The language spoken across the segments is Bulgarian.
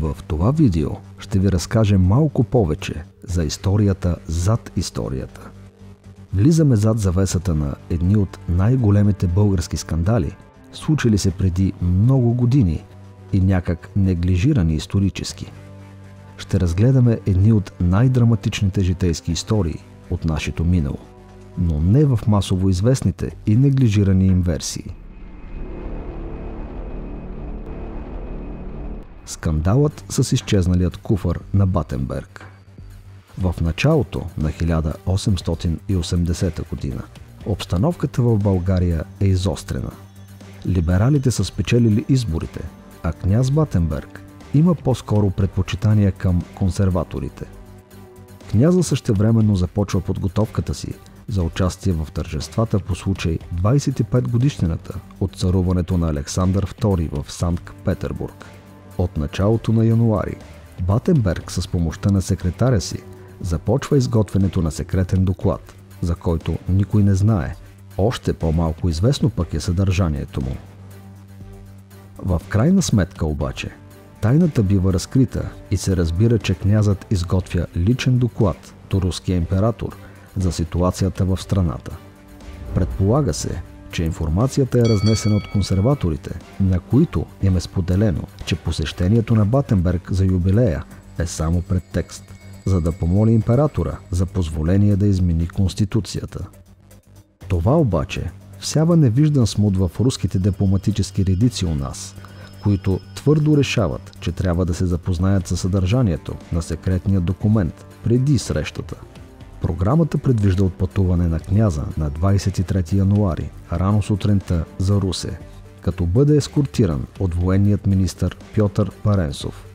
В това видео ще ви разкажем малко повече за историята зад историята. Влизаме зад завесата на едни от най-големите български скандали, случили се преди много години и някак неглижирани исторически. Ще разгледаме едни от най-драматичните житейски истории от нашето минало, но не в масово известните и неглижирани им версии. Скандалът с изчезналият куфър на Батенберг. В началото на 1880 година обстановката в България е изострена. Либералите са спечелили изборите, а княз Батенберг има по-скоро предпочитания към консерваторите. Княза същевременно започва подготовката си за участие в тържествата по случай 25 годишнината от царуването на Александър II в Санкт-Петербург – от началото на януари Батенберг с помощта на секретаря си започва изготвянето на секретен доклад, за който никой не знае. Още по-малко известно пък е съдържанието му. В крайна сметка обаче, тайната бива разкрита и се разбира, че князът изготвя личен доклад до руския император за ситуацията в страната. Предполага се, че информацията е разнесена от консерваторите, на които им е споделено, че посещението на Батенберг за юбилея е само предтекст, за да помоли императора за позволение да измени Конституцията. Това обаче всява невиждан смут в руските дипломатически редици у нас, които твърдо решават, че трябва да се запознаят със съдържанието на секретния документ преди срещата – Програмата предвижда отпътуване на княза на 23 януари, рано сутринта за Русе, като бъде ескортиран от военният министр Пьотър Паренсов.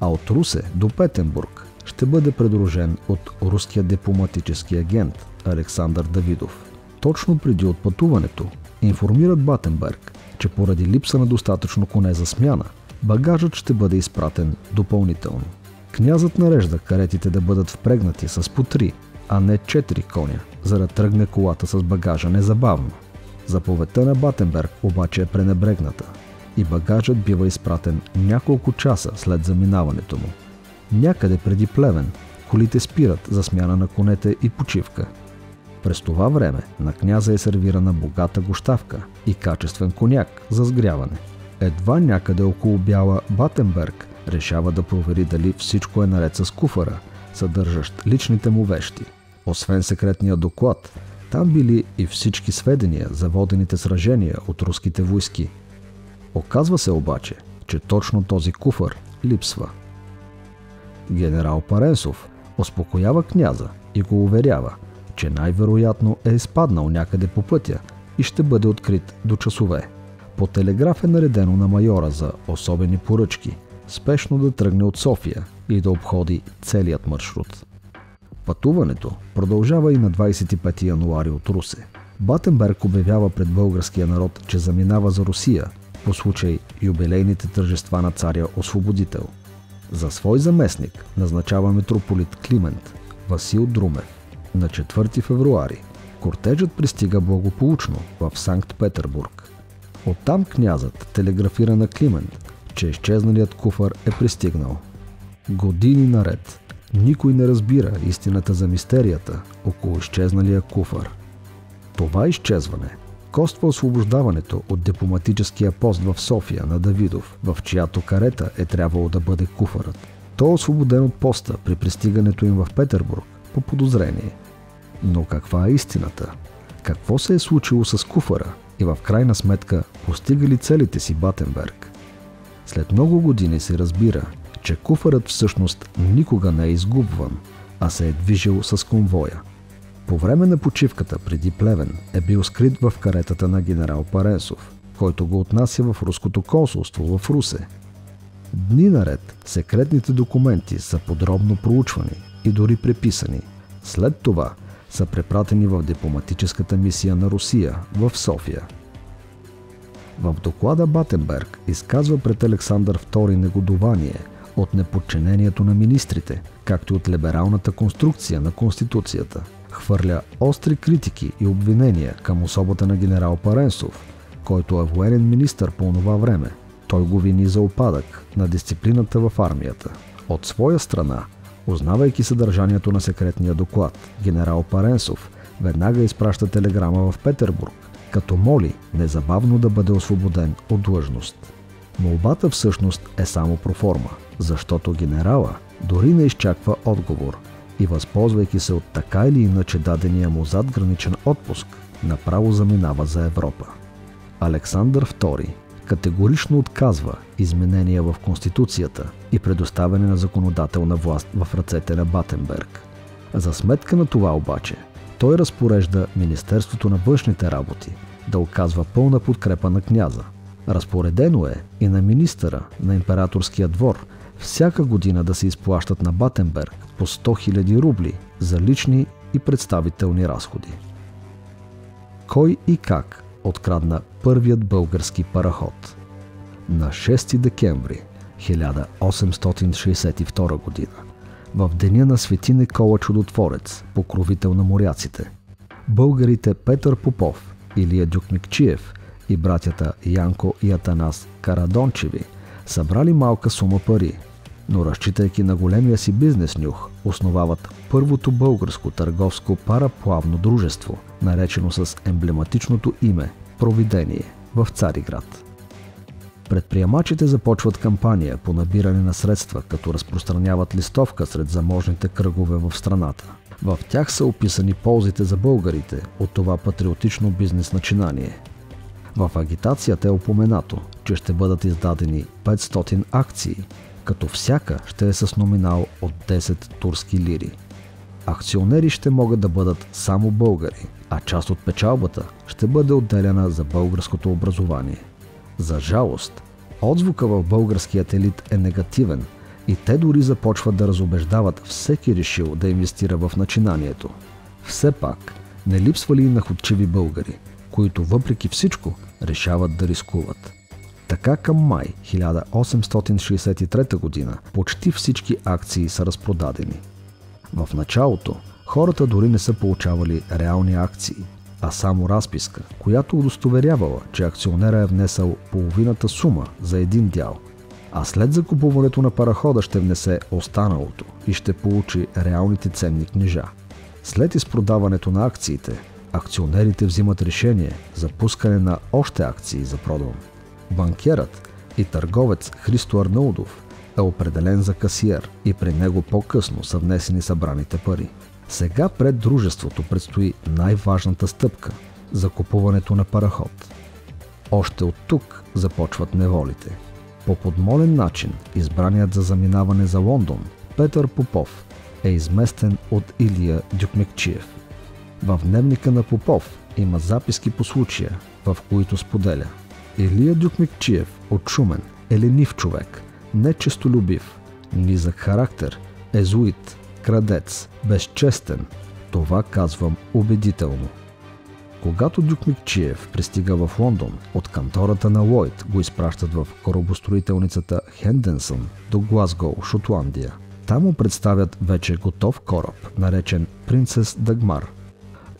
А от Русе до Петенбург ще бъде придружен от руския дипломатически агент Александър Давидов. Точно преди отпътуването информират Батенберг, че поради липса на достатъчно коне за смяна, багажът ще бъде изпратен допълнително. Князът нарежда каретите да бъдат впрегнати с по три а не 4 коня, за да тръгне колата с багажа незабавно. Заповедта на Батенберг обаче е пренебрегната и багажът бива изпратен няколко часа след заминаването му. Някъде преди Плевен колите спират за смяна на конете и почивка. През това време на княза е сервирана богата гощавка и качествен коняк за сгряване. Едва някъде около бяла Батенберг решава да провери дали всичко е наред с куфара – съдържащ личните му вещи. Освен секретния доклад, там били и всички сведения за водените сражения от руските войски. Оказва се обаче, че точно този куфър липсва. Генерал Паренсов успокоява княза и го уверява, че най-вероятно е изпаднал някъде по пътя и ще бъде открит до часове. По телеграф е наредено на майора за особени поръчки, спешно да тръгне от София и да обходи целият маршрут. Пътуването продължава и на 25 януари от Русе. Батенберг обявява пред българския народ, че заминава за Русия по случай юбилейните тържества на царя Освободител. За свой заместник назначава митрополит Климент Васил Друмев. На 4 февруари кортежът пристига благополучно в Санкт-Петербург. Оттам князът телеграфира на Климент, че изчезналият куфър е пристигнал – Години наред никой не разбира истината за мистерията около изчезналия куфър. Това изчезване коства освобождаването от дипломатическия пост в София на Давидов, в чиято карета е трябвало да бъде куфърът. Той е освободен от поста при пристигането им в Петербург по подозрение. Но каква е истината? Какво се е случило с куфара и в крайна сметка постига ли целите си Батенберг? След много години се разбира, че куфарът всъщност никога не е изгубван, а се е движил с конвоя. По време на почивката преди Плевен е бил скрит в каретата на генерал Паренсов, който го отнася в руското консулство в Русе. Дни наред секретните документи са подробно проучвани и дори преписани. След това са препратени в дипломатическата мисия на Русия в София. В доклада Батенберг изказва пред Александър II негодование – от неподчинението на министрите, както и от либералната конструкция на Конституцията. Хвърля остри критики и обвинения към особата на генерал Паренсов, който е военен министър по това време, той го вини за опадък на дисциплината в армията. От своя страна, узнавайки съдържанието на секретния доклад, генерал Паренсов веднага изпраща телеграма в Петербург, като моли незабавно да бъде освободен от длъжност. Молбата всъщност е само проформа, защото генерала дори не изчаква отговор и възползвайки се от така или иначе дадения му задграничен отпуск, направо заминава за Европа. Александър II категорично отказва изменения в Конституцията и предоставяне на законодателна власт в ръцете на Батенберг. За сметка на това обаче, той разпорежда Министерството на външните работи да оказва пълна подкрепа на княза. Разпоредено е и на министъра на императорския двор всяка година да се изплащат на Батенберг по 100 000 рубли за лични и представителни разходи. Кой и как открадна първият български параход? На 6 декември 1862 година, в деня на Свети Никола Чудотворец, покровител на моряците, българите Петър Попов, Илия Дюкмикчиев и братята Янко и Атанас Карадончеви събрали малка сума пари – но разчитайки на големия си бизнес нюх, основават първото българско търговско параплавно дружество, наречено с емблематичното име Провидение в Цариград. Предприемачите започват кампания по набиране на средства, като разпространяват листовка сред заможните кръгове в страната. В тях са описани ползите за българите от това патриотично бизнес начинание. В агитацията е упоменато, че ще бъдат издадени 500 акции, като всяка ще е с номинал от 10 турски лири. Акционери ще могат да бъдат само българи, а част от печалбата ще бъде отделена за българското образование. За жалост, отзвука в българският елит е негативен и те дори започват да разобеждават всеки решил да инвестира в начинанието. Все пак, не липсва ли и находчиви българи, които въпреки всичко решават да рискуват – така към май 1863 г. почти всички акции са разпродадени. В началото хората дори не са получавали реални акции, а само разписка, която удостоверявала, че акционера е внесъл половината сума за един дял, а след закупуването на парахода ще внесе останалото и ще получи реалните ценни книжа. След изпродаването на акциите, акционерите взимат решение за пускане на още акции за продан. Банкерът и търговец Христо Арнаудов е определен за касиер и при него по-късно са внесени събраните пари. Сега пред дружеството предстои най-важната стъпка – закупуването на параход. Още от тук започват неволите. По подмолен начин, избраният за заминаване за Лондон, Петър Попов, е изместен от Илия Дюкмекчиев. В дневника на Попов има записки по случая, в които споделя – Илия Дюкмикчиев от Шумен е ленив човек, нечестолюбив, низък характер, езуит, крадец, безчестен. Това казвам убедително. Когато Дюкмикчиев пристига в Лондон, от кантората на Лойд го изпращат в корабостроителницата Хенденсън до Глазгоу, Шотландия. Там му представят вече готов кораб, наречен Принцес Дагмар.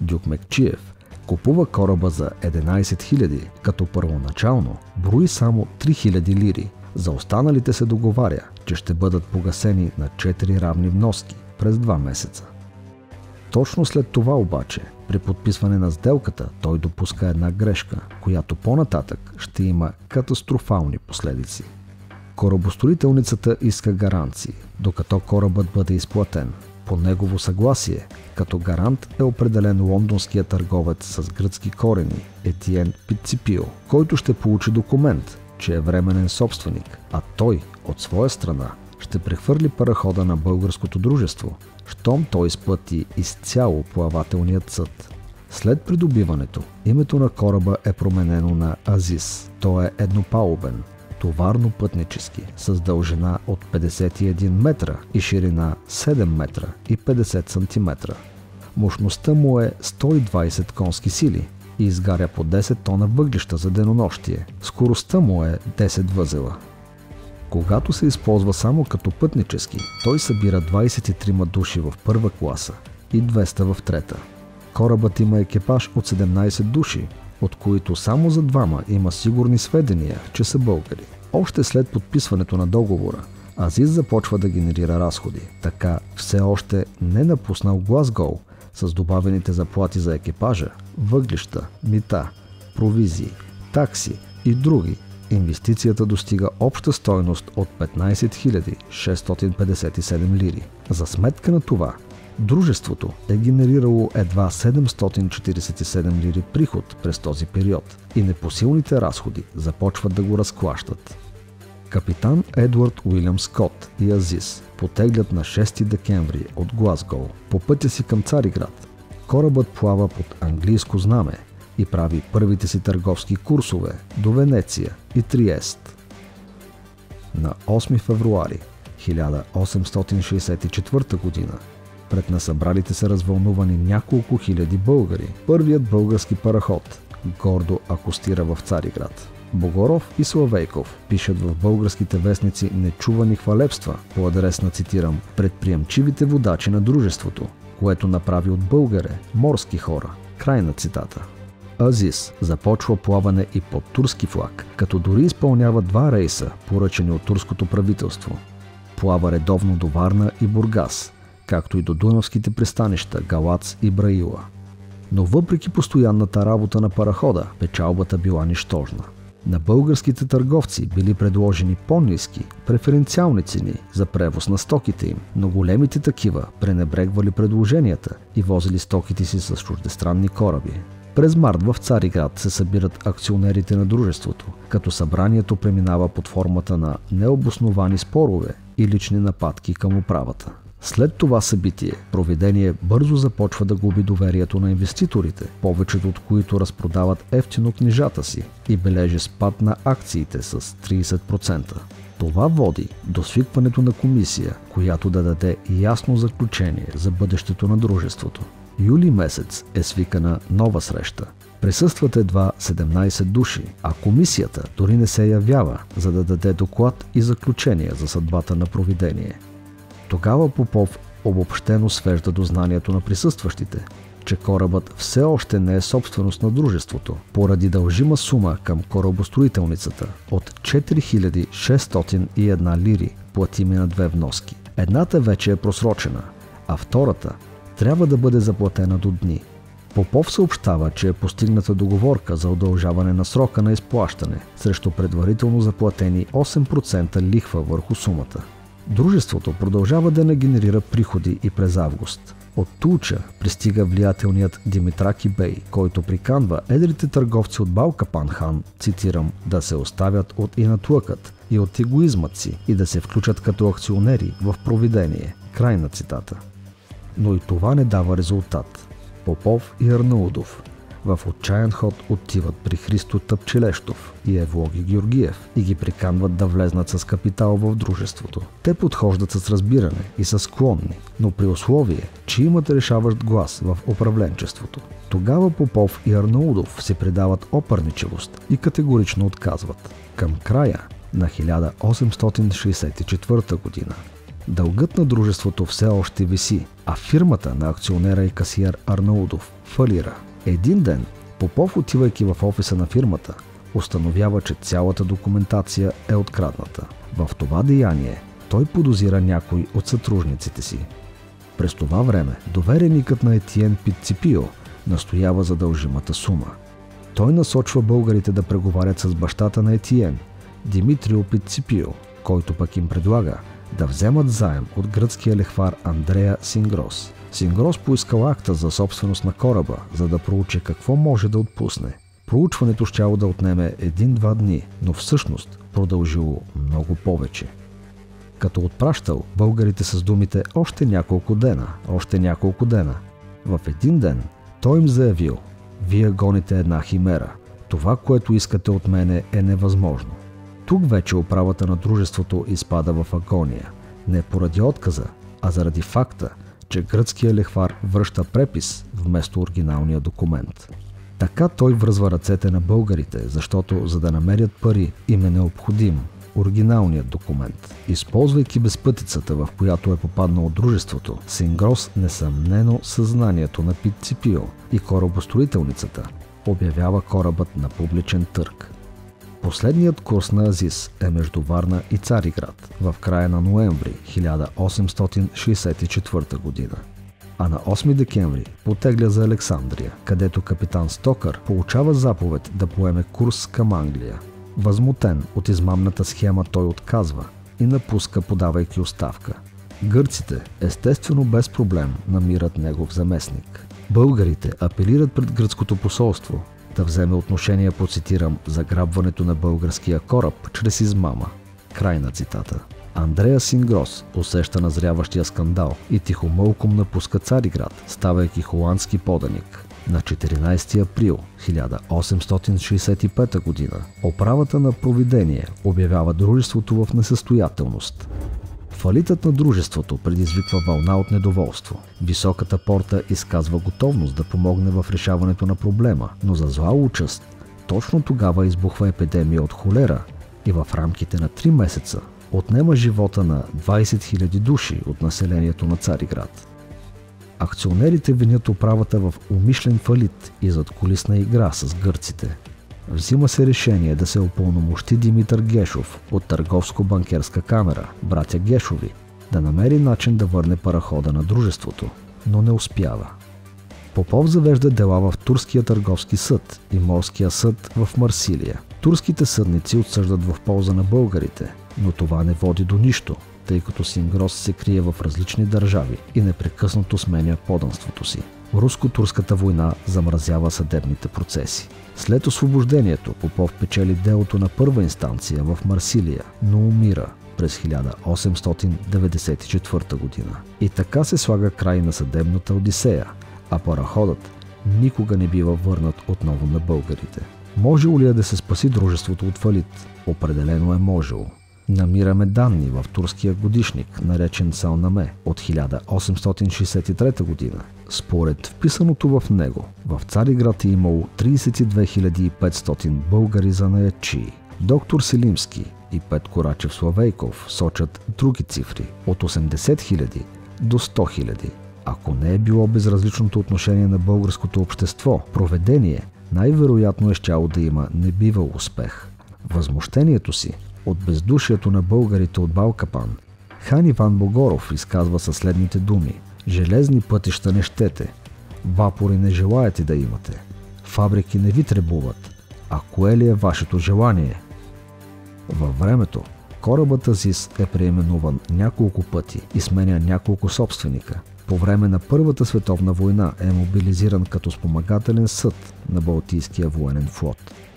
Дюкмекчиев Купува кораба за 11 000, като първоначално брои само 3000 лири. За останалите се договаря, че ще бъдат погасени на 4 равни вноски през 2 месеца. Точно след това обаче, при подписване на сделката, той допуска една грешка, която по-нататък ще има катастрофални последици. Корабостроителницата иска гаранции, докато корабът бъде изплатен. По негово съгласие, като гарант е определен лондонският търговец с гръцки корени Етиен Пиципио, който ще получи документ, че е временен собственик, а той, от своя страна, ще прехвърли парахода на българското дружество, щом той изплати изцяло плавателният съд. След придобиването, името на кораба е променено на Азис. Той е еднопалубен, товарно-пътнически с дължина от 51 метра и ширина 7 метра и 50 см. Мощността му е 120 конски сили и изгаря по 10 тона въглища за денонощие. Скоростта му е 10 възела. Когато се използва само като пътнически, той събира 23 души в първа класа и 200 в трета. Корабът има екипаж от 17 души, от които само за двама има сигурни сведения, че са българи. Още след подписването на договора, Азис започва да генерира разходи. Така все още не напуснал Глазгол с добавените заплати за екипажа, въглища, мита, провизии, такси и други. Инвестицията достига обща стойност от 15 657 лири. За сметка на това, Дружеството е генерирало едва 747 лири приход през този период и непосилните разходи започват да го разклащат. Капитан Едвард Уилям Скот и Азис потеглят на 6 декември от Глазгол по пътя си към Цариград. Корабът плава под английско знаме и прави първите си търговски курсове до Венеция и Триест. На 8 февруари 1864 година пред насъбралите се развълнувани няколко хиляди българи. Първият български параход гордо акустира в Цариград. Богоров и Славейков пишат в българските вестници нечувани хвалебства по адрес на, цитирам, предприемчивите водачи на дружеството, което направи от българе морски хора. Край на цитата. Азис започва плаване и под турски флаг, като дори изпълнява два рейса, поръчани от турското правителство. Плава редовно до Варна и Бургас, както и до дунавските пристанища Галац и Браила. Но въпреки постоянната работа на парахода, печалбата била нищожна. На българските търговци били предложени по-низки, преференциални цени за превоз на стоките им, но големите такива пренебрегвали предложенията и возили стоките си с чуждестранни кораби. През март в Цариград се събират акционерите на дружеството, като събранието преминава под формата на необосновани спорове и лични нападки към управата. След това събитие, проведение бързо започва да губи доверието на инвеститорите, повечето от които разпродават ефтино книжата си и бележи спад на акциите с 30%. Това води до свикването на комисия, която да даде ясно заключение за бъдещето на дружеството. Юли месец е свикана нова среща. Присъстват едва 17 души, а комисията дори не се явява, за да даде доклад и заключение за съдбата на провидение. Тогава Попов обобщено свежда до знанието на присъстващите, че корабът все още не е собственост на дружеството, поради дължима сума към корабостроителницата от 4601 лири, платими на две вноски. Едната вече е просрочена, а втората трябва да бъде заплатена до дни. Попов съобщава, че е постигната договорка за удължаване на срока на изплащане срещу предварително заплатени 8% лихва върху сумата. Дружеството продължава да не генерира приходи и през август. От Тулча пристига влиятелният Димитраки Бей, който приканва едрите търговци от Балкапан хан, цитирам, да се оставят от инатлъкът и от егоизмът си и да се включат като акционери в провидение. Край на цитата. Но и това не дава резултат. Попов и Арнаудов в отчаян ход отиват при Христо Тъпчелещов и Евлоги Георгиев и ги приканват да влезнат с капитал в дружеството. Те подхождат с разбиране и са склонни, но при условие, че имат решаващ глас в управленчеството. Тогава Попов и Арнаудов се предават опърничевост и категорично отказват. Към края на 1864 година Дългът на дружеството все още виси, а фирмата на акционера и касиер Арнаудов фалира. Един ден Попов, отивайки в офиса на фирмата, установява, че цялата документация е открадната. В това деяние той подозира някой от сътрудниците си. През това време довереникът на Етиен Пицципио настоява за дължимата сума. Той насочва българите да преговарят с бащата на Етиен, Димитрио Пицципио, който пък им предлага да вземат заем от гръцкия лехвар Андрея Сингрос – Сингрос поискал акта за собственост на кораба, за да проучи какво може да отпусне. Проучването щяло да отнеме един-два дни, но всъщност продължило много повече. Като отпращал българите с думите още няколко дена, още няколко дена. В един ден той им заявил «Вие гоните една химера. Това, което искате от мене е невъзможно». Тук вече управата на дружеството изпада в агония. Не поради отказа, а заради факта, че гръцкият лехвар връща препис вместо оригиналния документ. Така той връзва ръцете на българите, защото за да намерят пари им е необходим оригиналният документ. Използвайки безпътицата, в която е попаднало дружеството, Сингрос несъмнено съзнанието на Пицципио и корабостроителницата обявява корабът на публичен търг. Последният курс на Азис е между Варна и Цариград в края на ноември 1864 година. А на 8 декември потегля за Александрия, където капитан Стокър получава заповед да поеме курс към Англия. Възмутен от измамната схема той отказва и напуска подавайки оставка. Гърците, естествено без проблем, намират негов заместник. Българите апелират пред гръцкото посолство да вземе отношение по цитирам заграбването на българския кораб чрез измама. Край на цитата. Андрея Сингрос усеща назряващия скандал и тихомълком напуска Цариград, ставайки холандски поданик. На 14 април 1865 г. оправата на Провидение обявява дружеството в несъстоятелност. Фалитът на дружеството предизвиква вълна от недоволство. Високата порта изказва готовност да помогне в решаването на проблема, но за зла участ точно тогава избухва епидемия от холера и в рамките на 3 месеца отнема живота на 20 000 души от населението на Цариград. Акционерите винят управата в умишлен фалит и зад колисна игра с гърците. Взима се решение да се опълномощи Димитър Гешов от Търговско-банкерска камера, братя Гешови, да намери начин да върне парахода на дружеството, но не успява. Попов завежда дела в Турския търговски съд и Морския съд в Марсилия. Турските съдници отсъждат в полза на българите, но това не води до нищо, тъй като Сингрос се крие в различни държави и непрекъснато сменя поданството си. Руско-турската война замразява съдебните процеси. След освобождението Попов печели делото на първа инстанция в Марсилия, но умира през 1894 година. И така се слага край на съдебната Одисея, а параходът никога не бива върнат отново на българите. Може ли е да се спаси дружеството от фалит? Определено е можело. Намираме данни в турския годишник, наречен Салнаме от 1863 година. Според вписаното в него, в Цариград е имало 32 500 българи за наячи. Доктор Селимски и Петко Рачев Славейков сочат други цифри от 80 000 до 100 000. Ако не е било безразличното отношение на българското общество, проведение най-вероятно е щяло да има небивал успех. Възмущението си от бездушието на българите от Балкапан, хан Иван Богоров изказва със следните думи. Железни пътища не щете, вапори не желаете да имате, фабрики не ви требуват, а кое ли е вашето желание? Във времето корабът Азис е преименуван няколко пъти и сменя няколко собственика. По време на Първата световна война е мобилизиран като спомагателен съд на Балтийския военен флот.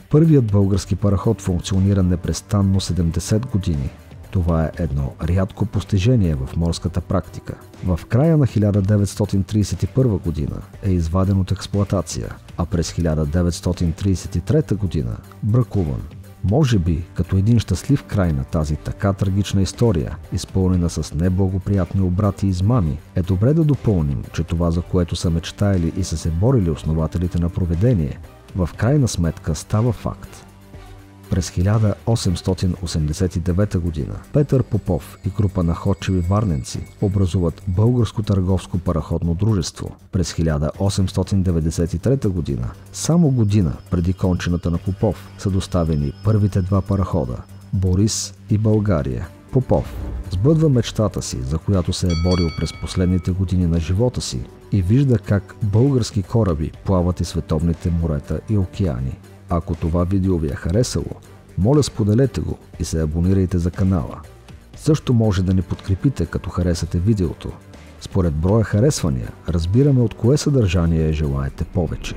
Първият български параход функционира непрестанно 70 години. Това е едно рядко постижение в морската практика. В края на 1931 година е изваден от експлоатация, а през 1933 година бракуван. Може би, като един щастлив край на тази така трагична история, изпълнена с неблагоприятни обрати и измами, е добре да допълним, че това, за което са мечтаяли и са се борили основателите на проведение, в крайна сметка става факт. През 1889 г. Петър Попов и група находчиви варненци образуват Българско търговско параходно дружество. През 1893 г. само година преди кончината на Попов са доставени първите два парахода – Борис и България. Попов сбъдва мечтата си, за която се е борил през последните години на живота си и вижда как български кораби плават и световните морета и океани. Ако това видео ви е харесало, моля споделете го и се абонирайте за канала. Също може да ни подкрепите, като харесате видеото. Според броя харесвания, разбираме от кое съдържание желаете повече.